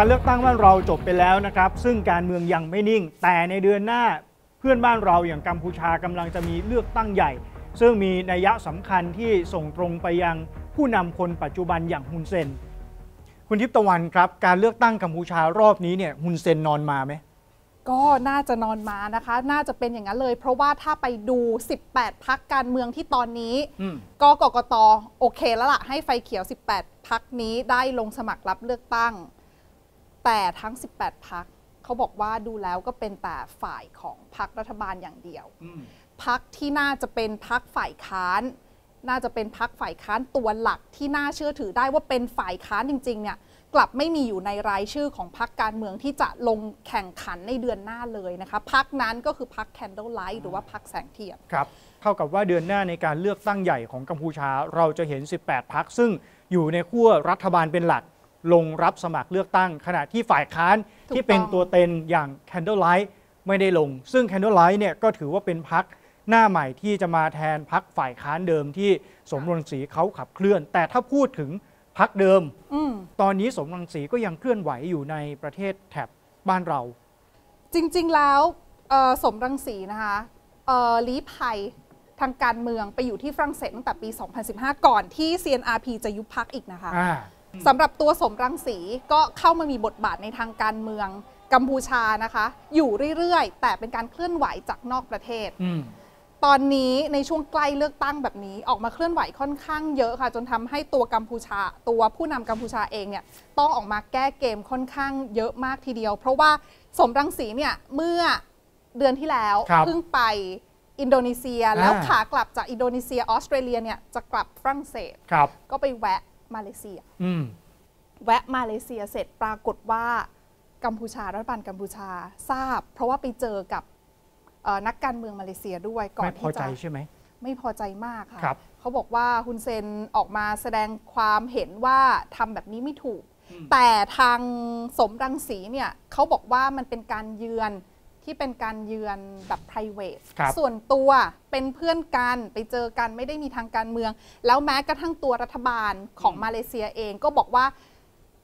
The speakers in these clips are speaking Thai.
การเลือกตั้งบ้านเราจบไปแล้วนะครับ ซึ่งการเมืองยังไม่นิ่ง แต่ในเดือนหน้าเพื่อนบ้านเราอย่างกัมพูชากำลังจะมีเลือกตั้งใหญ่ ซึ่งมีนัยยะสำคัญที่ส่งตรงไปยังผู้นำคนปัจจุบันอย่างฮุนเซน คุณทิพย์ตะวันครับ การเลือกตั้งกัมพูชารอบนี้เนี่ยฮุนเซนนอนมาไหมก็น่าจะนอนมานะคะ น่าจะเป็นอย่างนั้นเลย เพราะว่าถ้าไปดู 18 พักการเมืองที่ตอนนี้อืมก็กกตโอเคแล้วล่ะให้ไฟเขียว 18 พักนี้ได้ลงสมัครรับเลือกตั้ง แต่ทั้ง 18 พักเขาบอกว่าดูแล้วก็เป็นแต่ฝ่ายของพักรัฐบาลอย่างเดียว พักที่น่าจะเป็นพักฝ่ายค้าน น่าจะเป็นพักฝ่ายค้านตัวหลักที่น่าเชื่อถือได้ว่าเป็นฝ่ายค้านจริง ๆ เนี่ยกลับไม่มีอยู่ในรายชื่อของพักการเมืองที่จะลงแข่งขันในเดือนหน้าเลยนะคะพักนั้นก็คือพัก Candlelight หรือว่าพักแสงเทียนครับเท่ากับว่าเดือนหน้าในการเลือกตั้งใหญ่ของกัมพูชา เราจะเห็น 18 พักซึ่งอยู่ในขั้วรัฐบาลเป็นหลัก ลงรับสมัครเลือกตั้ง ขณะที่ฝ่ายค้านถูกที่เป็นต้องตัวเต็นอย่าง Candlelight ไม่ได้ลง ซึ่ง Candlelight เนี่ยก็ถือว่าเป็นพักหน้าใหม่ที่จะมาแทนพักฝ่ายค้านเดิมที่สมรนศรีเขาขับเคลื่อน แต่ถ้าพูดถึงพักเดิมอืมตอนนี้สมรังสีก็ยังเคลื่อนไหวอยู่ในประเทศแถบบ้านเรา จริงๆแล้วเอ่อสมรังสีนะคะเอ่อลี้ภัยทางการเมืองไปอยู่ที่ฝรั่งเศสตั้งแต่ปี 2015 ก่อนที่ CNRP จะยุบพักอีกนะคะอ่า สำหรับตัวสมรังสีก็เข้ามามีบทบาทในทางการเมืองกัมพูชานะคะ อยู่เรื่อยๆ แต่เป็นการเคลื่อนไหวจากนอกประเทศอืมตอนนี้ในช่วงใกล้เลือกตั้งแบบนี้ออกมาเคลื่อนไหวค่อนข้างเยอะค่ะ จนทำให้ตัวกัมพูชา ตัวผู้นำกัมพูชาเองเนี่ยต้องออกมาแก้เกมค่อนข้างเยอะมากทีเดียว เพราะว่าสมรังสีเนี่ยเมื่อเดือนที่แล้วครับเพิ่งไปอินโดนีเซีย แล้วอ่าขากลับจากอินโดนีเซียออสเตรเลียเนี่ยจะกลับฝรั่งเศสครับก็ไปแวะ มาเลเซีย อืมแวะมาเลเซียเสร็จปรากฏว่ากัมพูชารัฐบาลกัมพูชาทราบ เพราะว่าไปเจอกับเอ่อนักการเมืองมาเลเซียด้วยก่อไม่นพอที่ใจจะใช่ไหมไม่พอใจมากค่ะครับเขาบอกว่าฮุนเซนออกมาแสดงความเห็นว่าทำแบบนี้ไม่ถูก แต่ทางสมรังสีเนี่ยเขาบอกว่ามันเป็นการเยือน ที่เป็นการเยือนแบบ p r i v a t ครับ ส่วนตัวเป็นเพื่อนกันไปเจอกันไม่ได้มีทางการเมือง แล้วแม้กระทั่งตัวรัฐบาลของมาเลเซียเองก็บอกว่า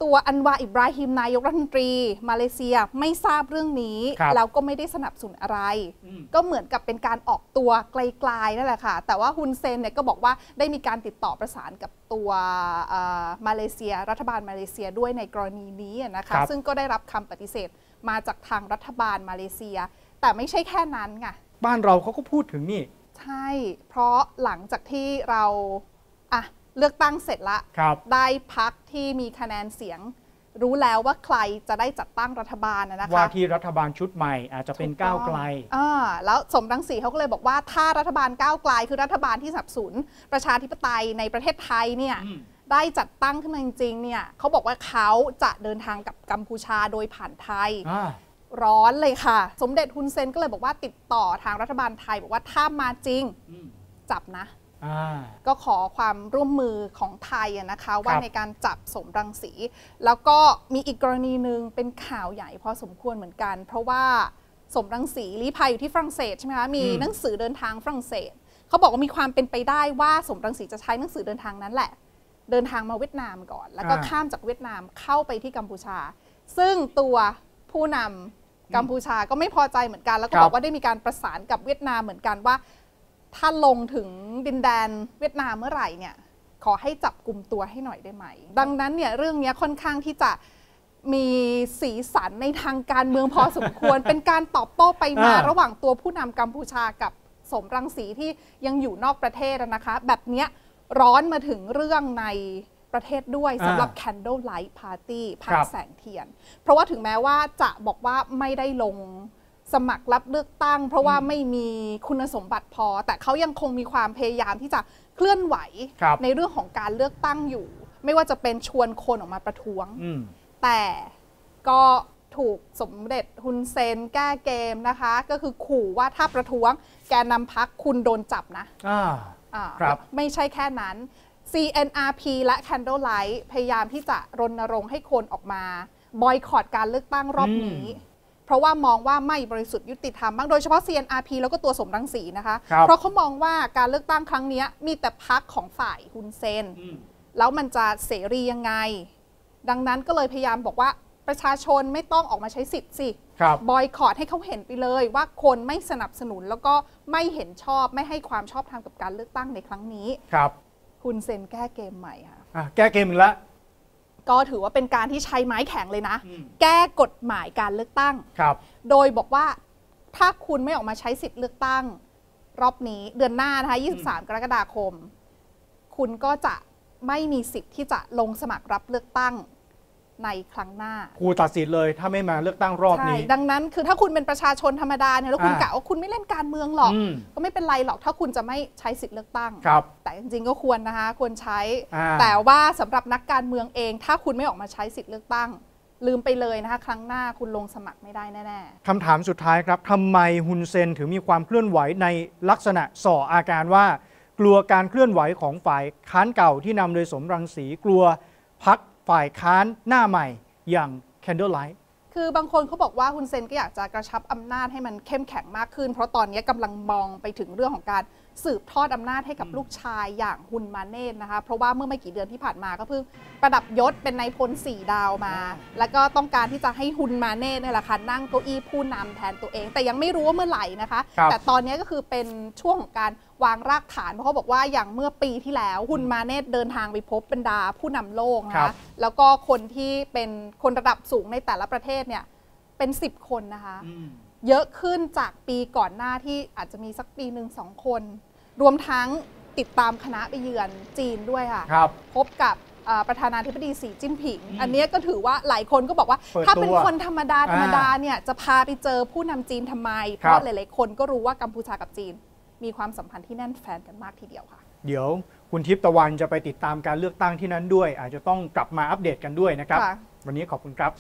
ตัวอันวาอิบราฮิมนายกรัฐมนตรีมาเลเซียไม่ทราบเรื่องนี้ ครับแล้วก็ไม่ได้สนับสนุนอะไรก็เหมือนกับเป็นการออกตัวไกลๆนั่นแหละค่ะ แต่ว่าฮุนเซนเนี่ยก็บอกว่าได้มีการติดต่อประสานกับตัวเอ่อมาเลเซีย รัฐบาลมาเลเซียด้วยในกรณีนี้นะครัคะบซึ่งก็ได้รับคำปฏิเสธ มาจากทางรัฐบาลมาเลเซีย แต่ไม่ใช่แค่นั้นไงบ้านเราเขาก็พูดถึงนี่ ใช่ เพราะหลังจากที่เราอะเลือกตั้งเสร็จละครับได้พักที่มีคะแนนเสียง รู้แล้วว่าใครจะได้จัดตั้งรัฐบาลนะนะคะว่าที่รัฐบาลชุดใหม่อาจจะเป็นก้าวไกลอ่าแล้วสมรังสีเขาก็เลยบอกว่าถ้ารัฐบาลก้าวไกล คือรัฐบาลที่สนับสนุนประชาธิปไตยในประเทศไทยเนี่ยอืม ได้จัดตั้งขึ้นมาจริงๆเนี่ยเขาบอกว่าเขาจะเดินทางกับกัมพูชาโดยผ่านไทย อ่า ร้อนเลยค่ะ สมเด็จฮุนเซนก็เลยบอกว่าติดต่อทางรัฐบาลไทย บอกว่าถ้ามาจริงอืมจับนะ อ่า ก็ขอความร่วมมือของไทยอะนะคะ ว่าครับในการจับสมรังสี แล้วก็มีอีกกรณีหนึ่งเป็นข่าวใหญ่พอสมควรเหมือนกัน เพราะว่าสมรังสีลี้ภัยอยู่ที่ฝรั่งเศสใช่ไหมคะมีอืม หนังสือเดินทางฝรั่งเศสเขาบอกว่ามีความเป็นไปได้ว่าสมรังสีจะใช้หนังสือเดินทางนั้นแหละ เดินทางมาเวียดนามก่อน แล้วก็อ่าข้ามจากเวียดนามเข้าไปที่กัมพูชา ซึ่งตัวผู้นำกัมพูชาก็ไม่พอใจเหมือนกัน แล้วก็ครับบอกว่าได้มีการประสานกับเวียดนามเหมือนกันว่า ถ้าลงถึงดินแดนเวียดนามเมื่อไหร่เนี่ยขอให้จับกลุ่มตัวให้หน่อยได้ไหม ดังนั้นเนี่ยเรื่องเนี้ยค่อนข้างที่จะมีสีสันในทางการเมืองพอสมควร เป็นการตอบโต้ไปมาอ่าระหว่างตัวผู้นำกัมพูชากับสมรังสีที่ยังอยู่นอกประเทศอะนะคะ แบบเนี้ย ร้อนมาถึงเรื่องในประเทศด้วยสำหรับ Candlelight Party พัครับแสงเทียน เพราะว่าถึงแม้ว่าจะบอกว่าไม่ได้ลงสมัครรับเลือกตั้ง เพราะว่าไม่มีคุณสมบัติพอ แต่เขายังคงมีความพยายามที่จะเคลื่อนไหวครับในเรื่องของการเลือกตั้งอยู่ ไม่ว่าจะเป็นชวนคนออกมาประท้วงอืมแต่ก็ถูกสมเด็จฮุนเซนแก้เกมนะคะ ก็คือขู่ว่าถ้าประท้วงแกนนำพักคุณโดนจับนะอ่าอ่า ครับไม่ใช่แค่นั้น CNRP และ Candlelight พยายามที่จะรณรงค์ให้คนออกมา บอยคอรดการเลือกตั้งรอบนี้ เพราะว่ามองว่าไม่บริสุทธิ์ยุติธรรมบ้างโดยเฉพาะ CNRP แล้วก็ตัวสมรังสีนะคะครับเพราะเขามองว่าการเลือกตั้งครั้งเนี้ยมีแต่พักของฝ่ายฮุนเซนแล้วมันจะเสรียังไง ดังนั้นก็เลยพยายามบอกว่า ประชาชนไม่ต้องออกมาใช้สิทธิ์สิครับบอยคอรดให้เขาเห็นไปเลยว่าคนไม่สนับสนุนแล้วก็ไม่เห็นชอบไม่ให้ความชอบธรรมกับการเลือกตั้งในครั้งนี้ ครับ คุณเซนแก้เกมใหม่ค่ะอะแก้เกมอีกแล้ว ก็ถือว่าเป็นการที่ใช้ไม้แข็งเลยนะ อืม แก้กฎหมายการเลือกตั้ง ครับ โดยบอกว่าถ้าคุณไม่ออกมาใช้สิทธิ์เลือกตั้ง รอบนี้เดือนหน้านะคะ23 กรกฎาคม คุณก็จะไม่มีสิทธิ์ที่จะลงสมัครรับเลือกตั้ง ในครั้งหน้าครูตัดสินเลยถ้าไม่มาเลือกตั้งรอบใช่นี้ ดังนั้นคือถ้าคุณเป็นประชาชนธรรมดาเนี่ยแล้วคุณอ่ากะว่าคุณไม่เล่นการเมืองหรอกอืมก็ไม่เป็นไรหรอกถ้าคุณจะไม่ใช้สิทธิ์เลือกตั้งครับแต่จริงๆก็ควรนะคะควรใช้อ่าแต่ว่าสำหรับนักการเมืองเอง ถ้าคุณไม่ออกมาใช้สิทธิ์เลือกตั้ง ลืมไปเลยนะคะ ครั้งหน้าคุณลงสมัครไม่ได้แน่คำถามสุดท้ายครับทำไมฮุนเซนถึงมีความเคลื่อนไหวในลักษณะส่ออาการว่า กลัวการเคลื่อนไหวของฝ่ายค้านเก่าที่นำโดยสมรังสีกลัวพัก ฝ่ายค้านหน้าใหม่อย่าง Candlelight คือบางคนเขาบอกว่าฮุนเซนก็อยากจะกระชับอำนาจให้มันเข้มแข็งมากขึ้น เพราะตอนนี้กำลังมองไปถึงเรื่องของการ สืบทอดอำนาจให้กับลูกชายอย่างฮุนมาเนตนะคะ เพราะว่าเมื่อไม่กี่เดือนที่ผ่านมาก็เพิ่งประดับยศเป็นนายพลสี่ดาวมา แล้วก็ต้องการที่จะให้ฮุนมาเนตเนี่ยแหละค่ะนั่งเก้าอี้ผู้นำแทนตัวเอง แต่ยังไม่รู้ว่าเมื่อไหร่นะคะครับแต่ตอนนี้ก็คือเป็นช่วงของการวางรากฐาน เพราะเขาบอกว่าอย่างเมื่อปีที่แล้วฮุนมาเนตเดินทางไปพบบรรดาผู้นำโลกนะครัคะบแล้วก็คนที่เป็นคนระดับสูงในแต่ละประเทศเนี่ยเป็น 10 คนนะคะ เยอะขึ้นจากปีก่อนหน้าที่อาจจะมีสักปีหนึ่งสองคน รวมทั้งติดตามคณะไปเยือนจีนด้วยค่ะ ครับ พบกับอ่าประธานาธิบดีสีจิ้นผิง อันเนี้ยก็ถือว่าหลายคนก็บอกว่า เปิดถ้าเป็นตัวคนธรรมดาธรรมดาเนี่ยจะพาไปเจอผู้นำจีนทำไม เพครับ ราะหลายๆคนก็รู้ว่ากัมพูชากับจีน มีความสัมพันธ์ที่แน่นแฟนกันมากทีเดียวค่ะ เดี๋ยวคุณทิพย์ตะวันจะไปติดตามการเลือกตั้งที่นั้นด้วย อาจจะต้องกลับมาอัปเดตกันด้วยนะครับ ค่ะ วันนี้ขอบคุณครับ